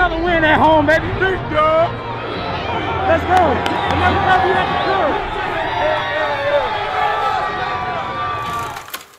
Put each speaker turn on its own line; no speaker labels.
another win at home, baby. Let's go.